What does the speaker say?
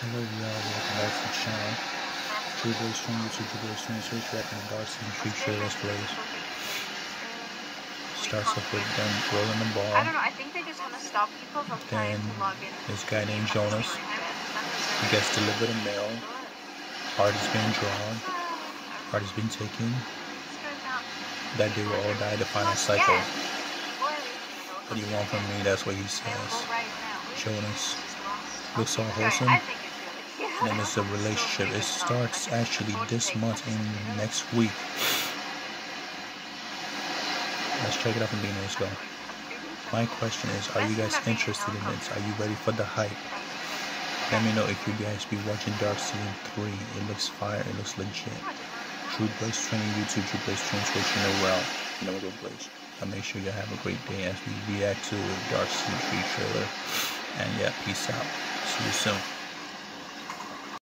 Hello y'all, welcome back to the channel. True Boy Stream, YouTube True Boy Stream, Switch reacting to Dark Season 3 Trailer Let's Plays. Starts off with them rolling the ball. I don't know, I think they just want to stop people from trying to log in. this guy named Jonas, he gets delivered a mail. Heart is being drawn. Heart is being taken. That they will all die to find a cycle. What do you want from me? That's what he says. Jonas looks all wholesome. And then it's a relationship. It starts actually this month and next week. Let's check it out the beginning. Let's go. My question is, are you guys interested in this? Are you ready for the hype? Let me know if you guys be watching Dark Season 3. It looks fire. It looks legit. Drew Blaze Training YouTube, Drew Blaze Training Twitch, you know well. You know what Blaze. And make sure you have a great day as we react to Dark Season 3 trailer. And yeah, peace out. See you soon.